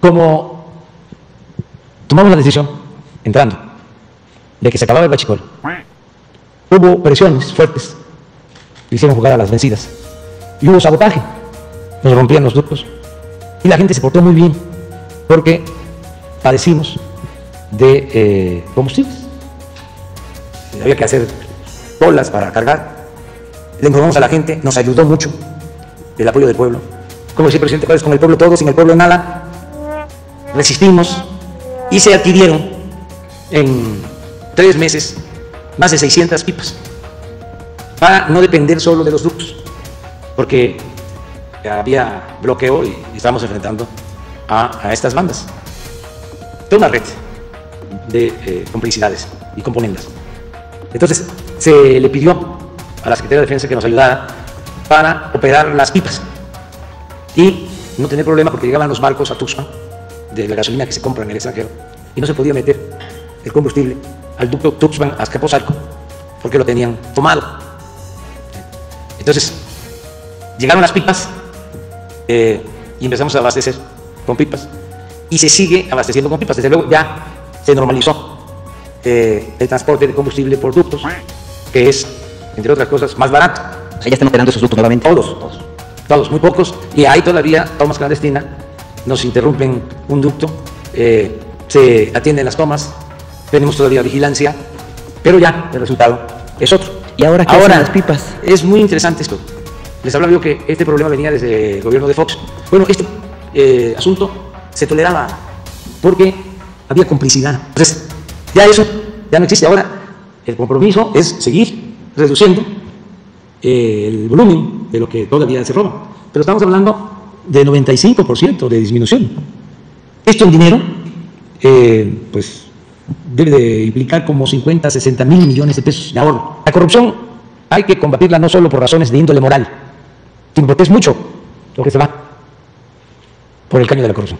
como tomamos la decisión, entrando, de que se acababa el bachicol, hubo presiones fuertes, hicieron jugar a las vencidas, y hubo sabotaje, nos rompían los ductos, y la gente se portó muy bien, porque padecimos de eh, combustibles. Había que hacer bolas para cargar. Le informamos a la gente, nos ayudó mucho el apoyo del pueblo. Como decía el presidente Juárez, con el pueblo todo, sin el pueblo nada. Resistimos y se adquirieron en tres meses más de 600 pipas para no depender solo de los ductos, porque había bloqueo y estamos enfrentando a, a estas bandas. Toda una red de eh, complicidades y componendas. Entonces, se le pidió a la Secretaría de Defensa que nos ayudara para operar las pipas y no tener problema porque llegaban los barcos a Tuxpan de la gasolina que se compra en el extranjero y no se podía meter el combustible al ducto Tuxpan a Azcapotzalco porque lo tenían tomado. Entonces, llegaron las pipas eh, y empezamos a abastecer con pipas y se sigue abasteciendo con pipas. Desde luego ya se normalizó eh, el transporte de combustible por ductos, que es, entre otras cosas, más barato. O sea, ya están operando esos ductos nuevamente. Todos, todos, todos, muy pocos. Y hay todavía tomas clandestinas, nos interrumpen un ducto, eh, se atienden las tomas, tenemos todavía vigilancia, pero ya el resultado es otro. ¿Y ahora qué hacen las pipas? Es muy interesante esto. Les hablaba yo que este problema venía desde el gobierno de Fox. Bueno, este eh, asunto se toleraba porque había complicidad. Entonces, ya eso ya no existe. Ahora, el compromiso es seguir reduciendo eh, el volumen de lo que todavía se roba. Pero estamos hablando de 95% de disminución. Esto en dinero, eh, pues debe de implicar como 50, 60 mil millones de pesos de ahorro. La corrupción hay que combatirla no solo por razones de índole moral, sino porque es mucho lo que se va por el caño de la corrupción.